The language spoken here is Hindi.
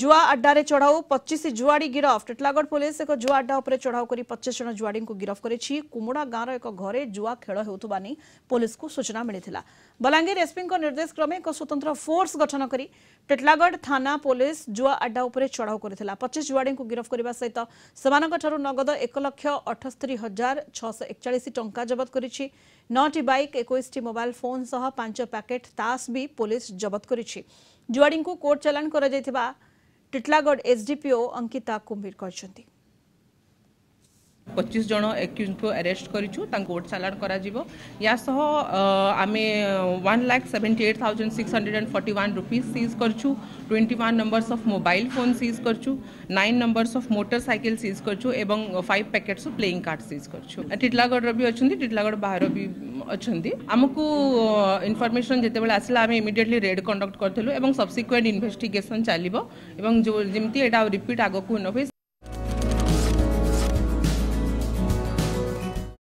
जुआ अड्डा चढ़ाऊ पचीस जुआड़ी गिरफ टेटलागड़ पुलिस एक जुआ अड्डा चढ़ाऊ कर पचीस जन जुआड़ी को गिरफ्त कर कुमुड़ा गांव एक घरे जुआ खेल हो पुलिस को सूचना मिली बलांगीर एसपी निर्देश क्रमे एक स्वतंत्र फोर्स गठन कर टेटलागढ़ थाना पुलिस जुआ अड्डा उपर चढ़ाऊ कर पचीस जुआड़ी को गिरफ्त करने सहित सेठू नगद एक लक्ष अठस्तरी हजार छःश एकचाश टा जबत कर नौटी बैक एक मोबाइल फोन सह पांच पैकेट ताश भी पुलिस जबत कर जुआड़ी को कोर्ट चलाण कर टीटलागड़ एसडीपीओ अंकिता कुंभीर कहते पचीस जन एक्यूज को अरेस्ट करोर्ट चलाण कर यासह one lakh seventy eight thousand six hundred and forty one rupees seize कर twenty one numbers of mobile phone seize कर nine numbers of motorcycle seize कर five packets of playing card seize कर टीटलागड़ भी अच्छा टीटलागड़ बाहर भी अच्छा आमको इनफर्मेशन जिते आसला आम इमिडियेटली रेड कंडक्ट करूँ और सबसिक्वेन्ट इनभेटिगेसन चलो जो जमी रिपीट आगे न